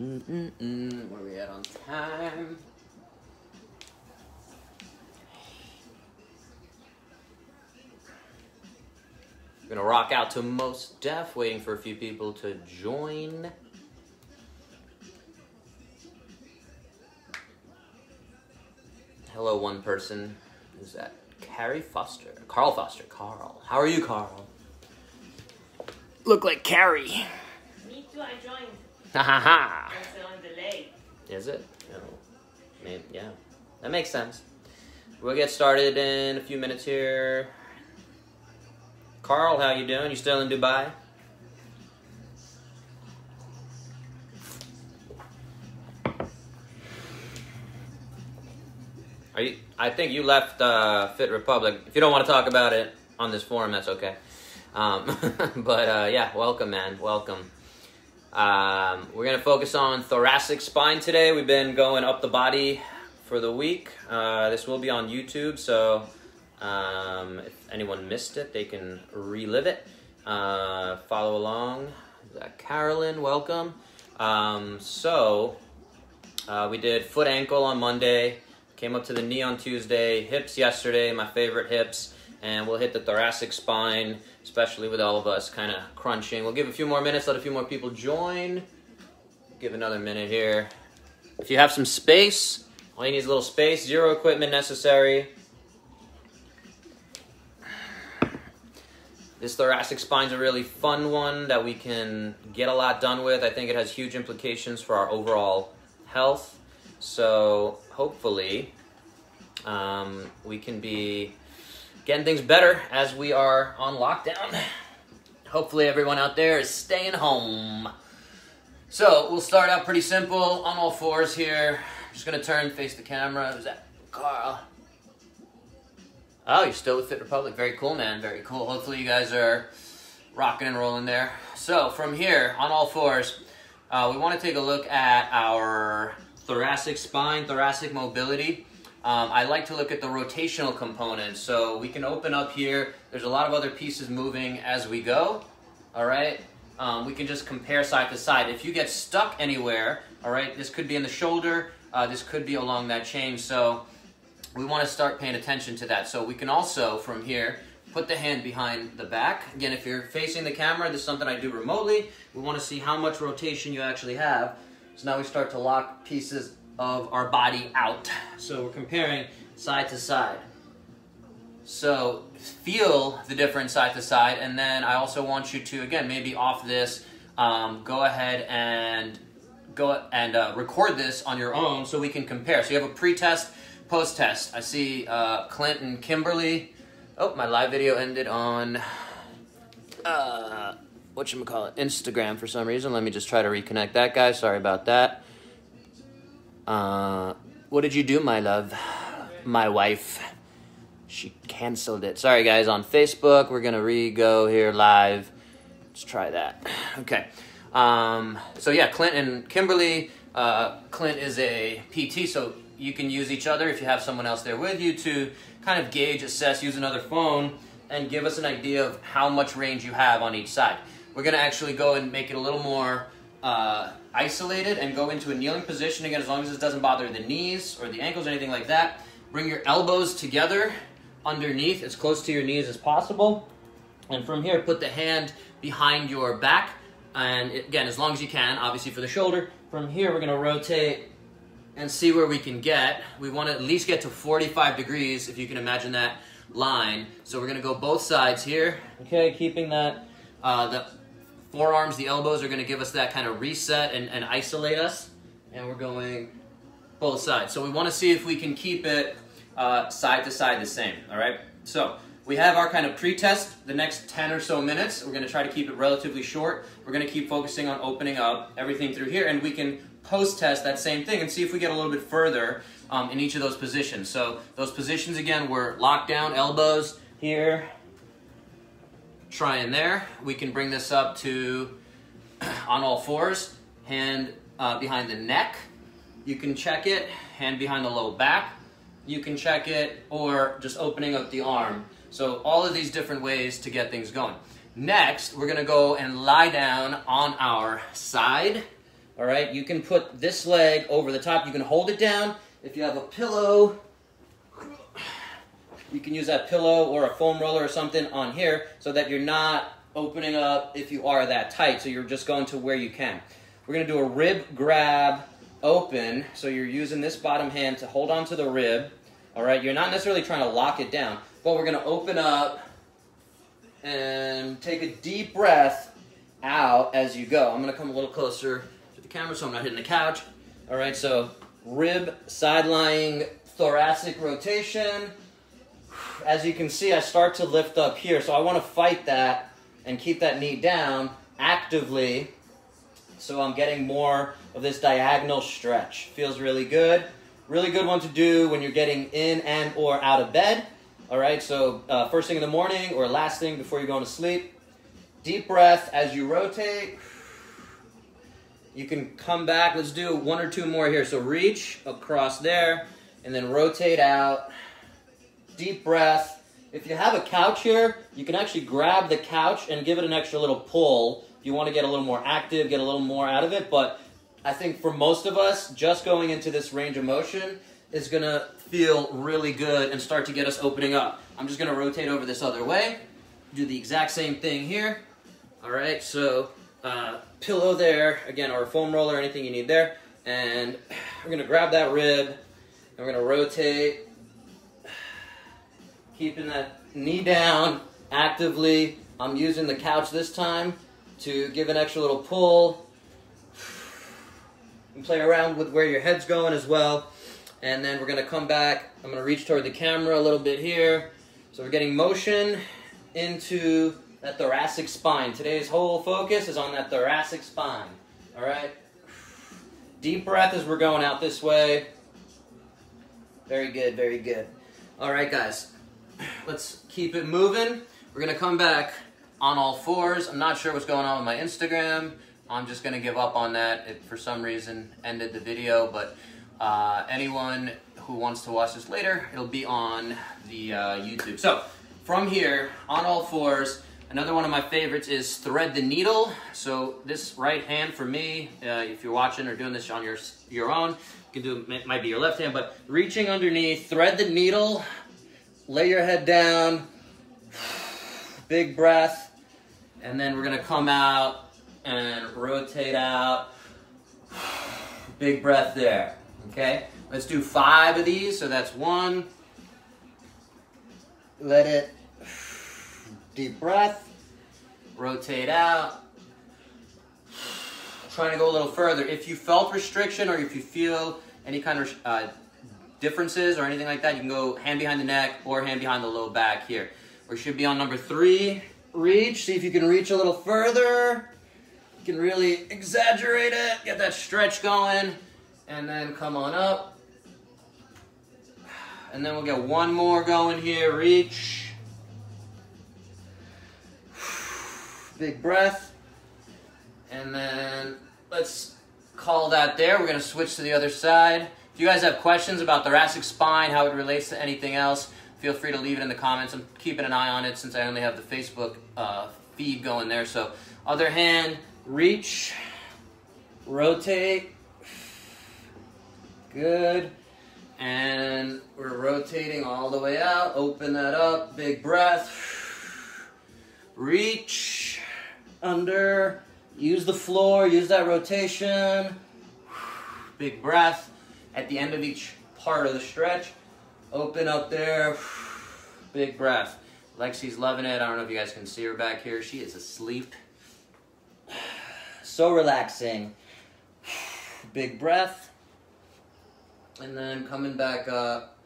Mm-mm-mm. Where we at on time? We're gonna rock out to Mos Def, waiting for a few people to join. Hello, one person. Is that Carrie Foster? Carl Foster. Carl. How are you, Carl? Look like Carrie. Me too, I joined. Ha ha ha. I'm still on delay. Is it? No. Maybe, yeah. That makes sense. We'll get started in a few minutes here. Carl, how you doing? You still in Dubai? Are you? I think you left uh, Fit Republic. If you don't want to talk about it on this forum, that's okay. Um, but uh, yeah, welcome, man. Welcome. Um, we're gonna focus on thoracic spine today. We've been going up the body for the week. Uh, this will be on YouTube, so um, if anyone missed it, they can relive it. Uh, follow along. Carolyn? Welcome. Um, so uh, we did foot ankle on Monday. Came up to the knee on Tuesday. Hips yesterday. My favorite hips. And we'll hit the thoracic spine, especially with all of us kind of crunching. We'll give a few more minutes, let a few more people join. Give another minute here. If you have some space, all you need is a little space, zero equipment necessary. This thoracic spine's a really fun one that we can get a lot done with. I think it has huge implications for our overall health. So hopefully um, we can be getting things better as we are on lockdown. Hopefully everyone out there is staying home. So we'll start out pretty simple on all fours here. Just gonna turn, face the camera. Who's that? Carl. Oh, you're still with Fit Republic. Very cool, man. Very cool. Hopefully you guys are rocking and rolling there. So from here, on all fours, uh, we want to take a look at our thoracic spine, thoracic mobility. Um, I like to look at the rotational components. So we can open up here. There's a lot of other pieces moving as we go. All right. Um, we can just compare side to side. If you get stuck anywhere, all right, this could be in the shoulder. Uh, this could be along that chain. So we want to start paying attention to that. So we can also, from here, put the hand behind the back. Again, if you're facing the camera, this is something I do remotely. We want to see how much rotation you actually have. So now we start to lock pieces of our body out. So we're comparing side to side. So feel the difference side to side, and then I also want you to, again, maybe off this, um, go ahead and go and uh, record this on your own so we can compare. So you have a pre-test, post-test. I see uh, Clint and Kimberly. Oh, my live video ended on uh, what you call it, Instagram for some reason. Let me just try to reconnect that guy. Sorry about that. Uh, what did you do, my love? My wife. She canceled it. Sorry, guys. On Facebook, we're gonna re-go here live. Let's try that. Okay. Um, so yeah, Clint and Kimberly. Uh, Clint is a PT, so you can use each other if you have someone else there with you to kind of gauge, assess, use another phone, and give us an idea of how much range you have on each side. We're gonna actually go and make it a little more uh, isolated and go into a kneeling position again, as long as it doesn't bother the knees or the ankles or anything like that. Bring your elbows together underneath, as close to your knees as possible. And from here, put the hand behind your back. And again, as long as you can, obviously for the shoulder. From here, we're gonna rotate and see where we can get. We wanna at least get to 45 degrees, if you can imagine that line. So we're gonna go both sides here. Okay, keeping that, uh, the forearms, the elbows are gonna give us that kind of reset and, and isolate us. And we're going both sides. So we wanna see if we can keep it uh, side to side the same, all right? So we have our kind of pre-test, the next 10 or so minutes. We're gonna try to keep it relatively short. We're gonna keep focusing on opening up everything through here and we can post-test that same thing and see if we get a little bit further um, in each of those positions. So those positions again were lockdown, elbows here, trying there. We can bring this up to on all fours, hand uh, behind the neck. You can check it, hand behind the low back. You can check it, or just opening up the arm. So all of these different ways to get things going. Next, we're gonna go and lie down on our side. All right, you can put this leg over the top. You can hold it down. If you have a pillow, you can use that pillow or a foam roller or something on here so that you're not opening up if you are that tight. So you're just going to where you can. We're going to do a rib grab open. So you're using this bottom hand to hold onto the rib. All right, you're not necessarily trying to lock it down, but we're going to open up and take a deep breath out as you go. I'm going to come a little closer to the camera so I'm not hitting the couch. All right, so rib side lying thoracic rotation. As you can see, I start to lift up here, so I want to fight that and keep that knee down actively so I'm getting more of this diagonal stretch. Feels really good. Really good one to do when you're getting in and or out of bed. All right, so uh, first thing in the morning or last thing before you're going to sleep. Deep breath as you rotate. You can come back. Let's do one or two more here. So reach across there and then rotate out. Deep breath. If you have a couch here, you can actually grab the couch and give it an extra little pull. If you want to get a little more active, get a little more out of it. But I think for most of us, just going into this range of motion is going to feel really good and start to get us opening up. I'm just going to rotate over this other way. Do the exact same thing here. All right, so uh, pillow there, again, or a foam roller, anything you need there. And we're going to grab that rib, and we're going to rotate, keeping that knee down actively. I'm using the couch this time to give an extra little pull. And play around with where your head's going as well. And then we're to come back. I'm to reach toward the camera a little bit here. So we're getting motion into that thoracic spine. Today's whole focus is on that thoracic spine. All right? Deep breath as we're going out this way. Very good, very good. All right, guys. Let's keep it moving. We're to come back on all fours. I'm not sure what's going on with my Instagram. I'm just to give up on that. It, for some reason, ended the video, but uh, anyone who wants to watch this later, it'll be on the uh, YouTube. So, from here, on all fours, another one of my favorites is thread the needle. So, this right hand for me, uh, if you're watching or doing this on your, your own, you can do it might be your left hand, but reaching underneath, thread the needle, lay your head down, big breath, and then we're gonna come out and rotate out. Big breath there. Okay? Let's do five of these. So that's one. Let it. Deep breath. Rotate out. Trying to go a little further. If you felt restriction or if you feel any kind of uh, differences or anything like that, you can go hand behind the neck or hand behind the low back here. We should be on number three. Reach. See if you can reach a little further. You can really exaggerate it. Get that stretch going. And then come on up. And then we'll get one more going here. Reach. Big breath. And then let's call that there. We're going to switch to the other side. If you guys have questions about thoracic spine, how it relates to anything else, feel free to leave it in the comments. I'm keeping an eye on it since I only have the Facebook uh, feed going there. So, other hand, reach, rotate. Good. And we're rotating all the way out. Open that up. Big breath. Reach. Under. Use the floor. Use that rotation. Big breath. At the end of each part of the stretch, open up there. Big breath. Lexi's loving it. I don't know if you guys can see her back here. She is asleep. So relaxing. Big breath. And then coming back up.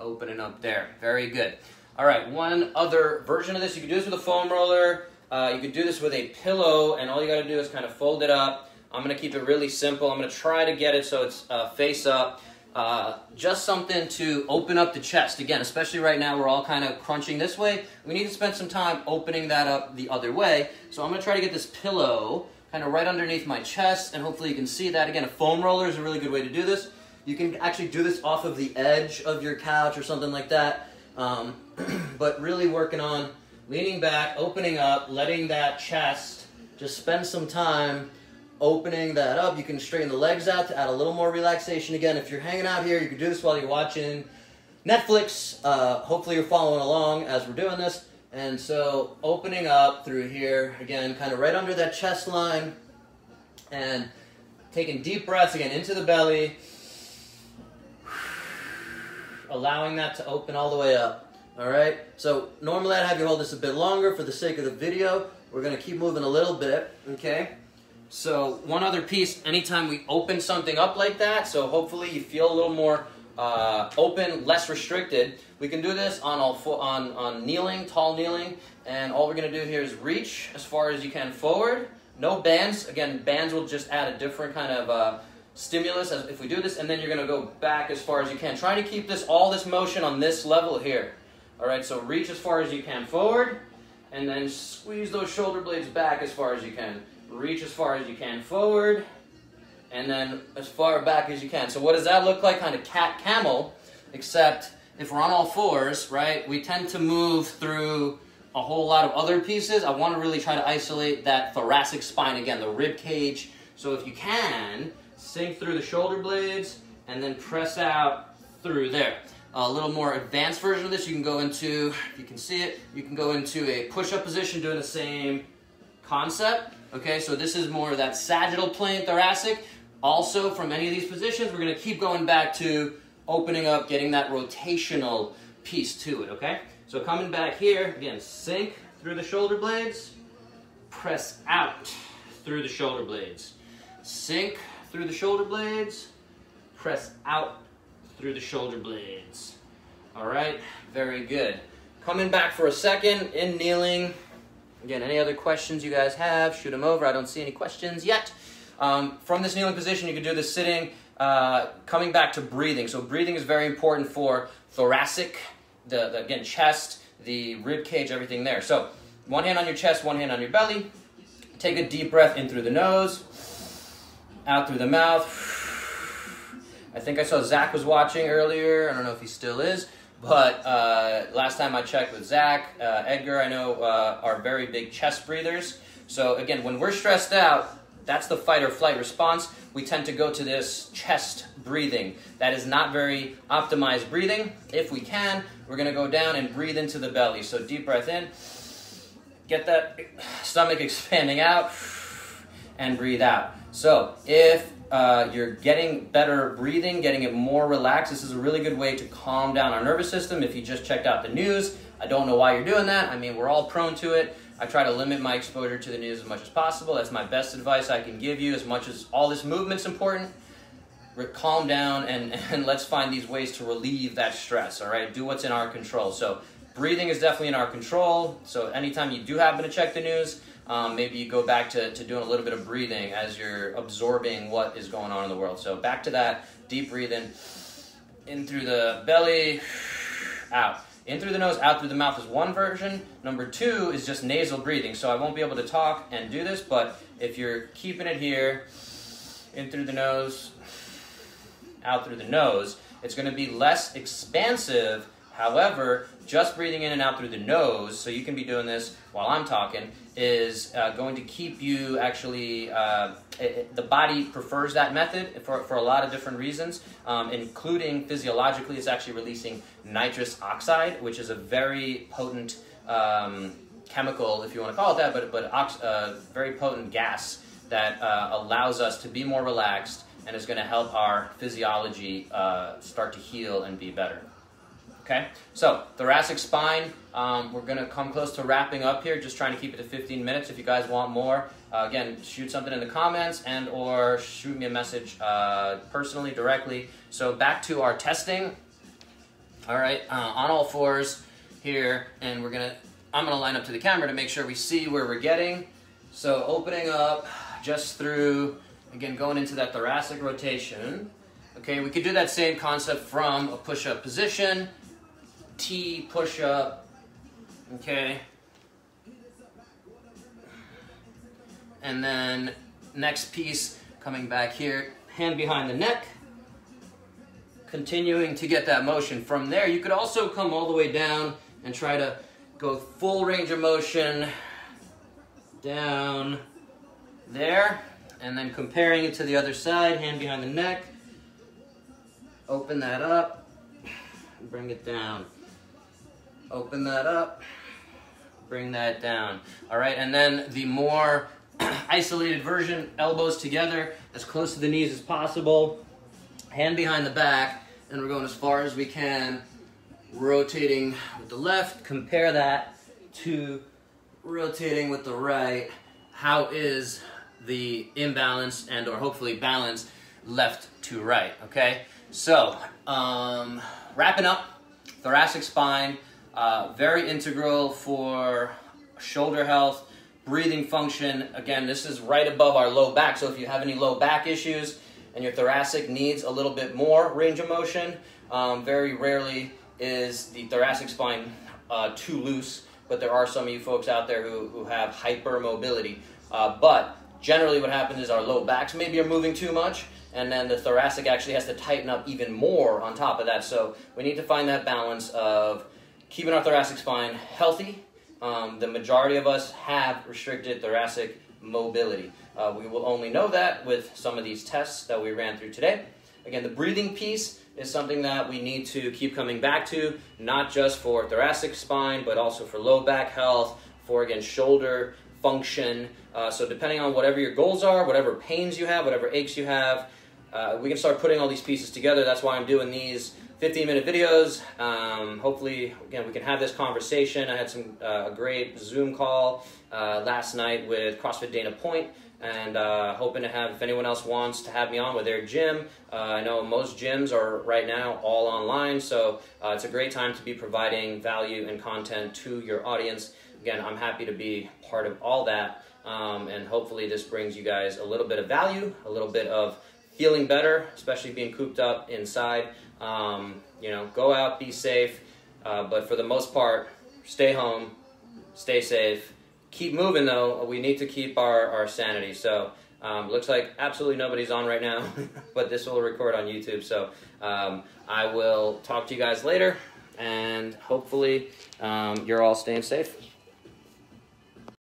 Opening up there. Very good. All right, one other version of this. You can do this with a foam roller. Uh, you could do this with a pillow, and all you got to do is kind of fold it up. I'm to keep it really simple. I'm to try to get it so it's uh, face up. Uh, just something to open up the chest. Again, especially right now, we're all kind of crunching this way. We need to spend some time opening that up the other way. So I'm to try to get this pillow kind of right underneath my chest, and hopefully you can see that. Again, a foam roller is a really good way to do this. You can actually do this off of the edge of your couch or something like that. Um, but really working on leaning back, opening up, letting that chest just spend some time opening that up. You can straighten the legs out to add a little more relaxation. Again, if you're hanging out here, you can do this while you're watching Netflix. Uh, hopefully, you're following along as we're doing this. And so, opening up through here, again, kind of right under that chest line, and taking deep breaths again into the belly, allowing that to open all the way up. All right. So normally I'd have you hold this a bit longer for the sake of the video. We're gonna keep moving a little bit. Okay. So one other piece. Anytime we open something up like that, so hopefully you feel a little more uh, open, less restricted. We can do this on all fo- on on kneeling, tall kneeling, and all we're gonna do here is reach as far as you can forward. No bands. Again, bands will just add a different kind of uh, stimulus as if we do this, and then you're gonna go back as far as you can. Try to keep this all this motion on this level here. All right, so reach as far as you can forward, and then squeeze those shoulder blades back as far as you can. Reach as far as you can forward, and then as far back as you can. So what does that look like? Kind of cat camel, except if we're on all fours, right? We tend to move through a whole lot of other pieces. I want to really try to isolate that thoracic spine again, the rib cage. So if you can, sink through the shoulder blades and then press out through there a little more advanced version of this, you can go into, if you can see it, you can go into a push-up position doing the same concept. Okay, so this is more of that sagittal plane thoracic. Also, from any of these positions, we're gonna keep going back to opening up, getting that rotational piece to it, okay? So coming back here, again, sink through the shoulder blades, press out through the shoulder blades. Sink through the shoulder blades, press out through the shoulder blades. All right, very good. Coming back for a second in kneeling. Again, any other questions you guys have, shoot them over. I don't see any questions yet. Um, from this kneeling position, you can do this sitting, uh, coming back to breathing. So breathing is very important for thoracic, the, the again chest, the rib cage, everything there. So one hand on your chest, one hand on your belly. Take a deep breath in through the nose, out through the mouth. I think I saw Zach was watching earlier. I don't know if he still is, but uh, last time I checked with Zach, uh, Edgar, I know uh, are very big chest breathers. So again, when we're stressed out, that's the fight or flight response. We tend to go to this chest breathing. That is not very optimized breathing. If we can, we're going to go down and breathe into the belly. So deep breath in, get that stomach expanding out, and breathe out. So if uh, you're getting better breathing, getting it more relaxed. This is a really good way to calm down our nervous system. If you just checked out the news, I don't know why you're doing that. I mean, we're all prone to it. I try to limit my exposure to the news as much as possible. That's my best advice I can give you. As much as all this movement's important, calm down and, and let's find these ways to relieve that stress, all right? Do what's in our control. So, breathing is definitely in our control. So, anytime you do happen to check the news, um, maybe you go back to, to doing a little bit of breathing as you're absorbing what is going on in the world. So, back to that deep breathing in through the belly, out. In through the nose, out through the mouth is one version. Number two is just nasal breathing. So I won't be able to talk and do this, but if you're keeping it here, in through the nose, out through the nose, it's going to be less expansive. However, just breathing in and out through the nose, so you can be doing this while I'm talking, is uh, going to keep you actually, uh, it, the body prefers that method for, for a lot of different reasons, um, including physiologically, it's actually releasing nitrous oxide, which is a very potent um, chemical, if you want to call it that, but, but uh, very potent gas that uh, allows us to be more relaxed and is going to help our physiology uh, start to heal and be better. Okay, so thoracic spine, um, we're to come close to wrapping up here, just trying to keep it to 15 minutes. If you guys want more, uh, again, shoot something in the comments and or shoot me a message uh, personally, directly. So back to our testing. All right, uh, on all fours here, and we're to, I'm to line up to the camera to make sure we see where we're getting. So opening up just through, again, going into that thoracic rotation. Okay, we could do that same concept from a push-up position, T push-up, okay? And then next piece, coming back here, hand behind the neck, continuing to get that motion. From there, you could also come all the way down and try to go full range of motion down there and then comparing it to the other side, hand behind the neck. Open that up, bring it down. Open that up, bring that down. All right, and then the more isolated version, elbows together, as close to the knees as possible, hand behind the back, and we're going as far as we can, rotating with the left, compare that to rotating with the right. How is the imbalance and or hopefully balance left to right, okay? So, um, wrapping up, thoracic spine, uh, very integral for shoulder health, breathing function. Again, this is right above our low back, so if you have any low back issues and your thoracic needs a little bit more range of motion, um, very rarely is the thoracic spine uh, too loose, but there are some of you folks out there who, who have hypermobility. Uh, but generally what happens is our low backs maybe are moving too much, and then the thoracic actually has to tighten up even more on top of that. So we need to find that balance of keeping our thoracic spine healthy. Um, the majority of us have restricted thoracic mobility. Uh, we will only know that with some of these tests that we ran through today. Again, the breathing piece is something that we need to keep coming back to, not just for thoracic spine, but also for low back health, for again, shoulder function. Uh, so, depending on whatever your goals are, whatever pains you have, whatever aches you have, uh, we can start putting all these pieces together. That's why I'm doing these 15 minute videos. Um, hopefully, again, we can have this conversation. I had some uh, a great Zoom call uh, last night with CrossFit Dana Point and uh, hoping to have if anyone else wants to have me on with their gym. Uh, I know most gyms are right now all online, so uh, it's a great time to be providing value and content to your audience. Again, I'm happy to be part of all that, um, and hopefully this brings you guys a little bit of value, a little bit of feeling better, especially being cooped up inside. Um, you know, go out, be safe, uh, but for the most part, stay home, stay safe keep moving though. We need to keep our, our sanity. So um, looks like absolutely nobody's on right now, but this will record on YouTube. So um, I will talk to you guys later, and hopefully um, you're all staying safe.